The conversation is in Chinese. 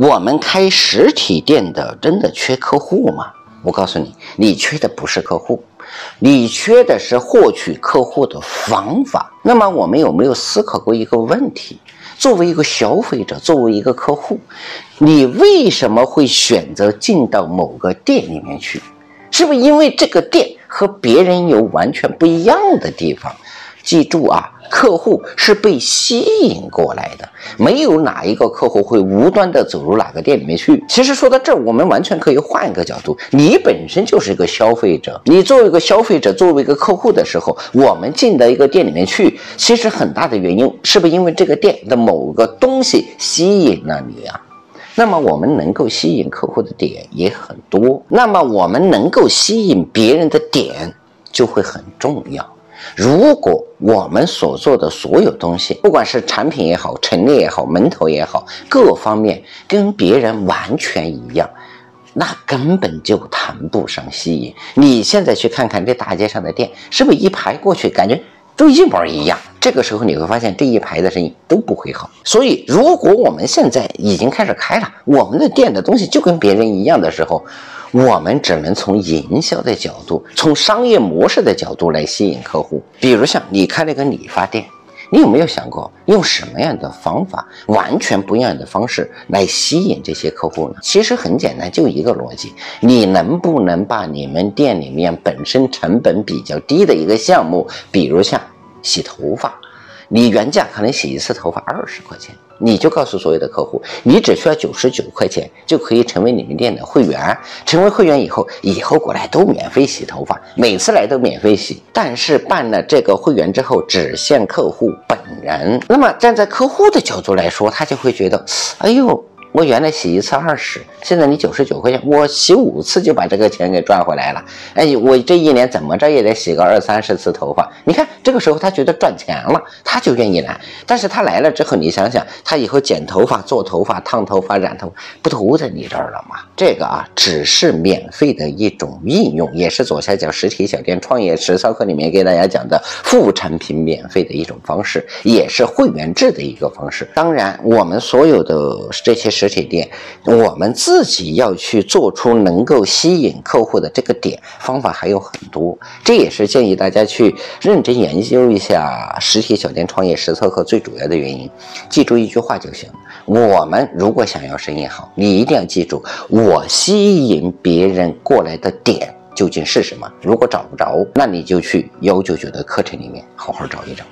我们开实体店的真的缺客户吗？我告诉你，你缺的不是客户，你缺的是获取客户的方法。那么我们有没有思考过一个问题？作为一个消费者，作为一个客户，你为什么会选择进到某个店里面去？是不是因为这个店和别人有完全不一样的地方？记住啊，客户是被吸引过来的，没有哪一个客户会无端的走入哪个店里面去。其实说到这儿，我们完全可以换一个角度，你本身就是一个消费者，你作为一个消费者，作为一个客户的时候，我们进到一个店里面去，其实很大的原因是不是因为这个店的某个东西吸引了你啊？那么我们能够吸引客户的点也很多，那么我们能够吸引别人的点就会很重要。如果我们所做的所有东西，不管是产品也好、陈列也好、门头也好，各方面跟别人完全一样，那根本就谈不上吸引。你现在去看看这大街上的店，是不是一排过去，感觉都一模一样？这个时候你会发现这一排的生意都不会好。所以，如果我们现在已经开始开了，我们的店的东西就跟别人一样的时候，我们只能从营销的角度，从商业模式的角度来吸引客户。比如像你开了个理发店，你有没有想过用什么样的方法，完全不一样的方式来吸引这些客户呢？其实很简单，就一个逻辑：你能不能把你们店里面本身成本比较低的一个项目，比如像洗头发，你原价可能洗一次头发二十块钱。你就告诉所有的客户，你只需要九十九块钱就可以成为你们店的会员。成为会员以后，以后过来都免费洗头发，每次来都免费洗。但是办了这个会员之后，只限客户本人。那么站在客户的角度来说，他就会觉得，哎呦。我原来洗一次二十，现在你九十九块钱，我洗五次就把这个钱给赚回来了。哎，我这一年怎么着也得洗个二三十次头发。你看这个时候他觉得赚钱了，他就愿意来。但是他来了之后，你想想，他以后剪头发、做头发、烫头发、染头，不都在你这儿了吗？这个啊，只是免费的一种应用，也是左下角实体小店创业实操课里面给大家讲的副产品免费的一种方式，也是会员制的一个方式。当然，我们所有的这些。实体店，我们自己要去做出能够吸引客户的这个点，方法还有很多。这也是建议大家去认真研研究一下实体小店创业实测课最主要的原因。记住一句话就行：我们如果想要生意好，你一定要记住，我吸引别人过来的点究竟是什么。如果找不着，那你就去幺九九的课程里面好好找一找。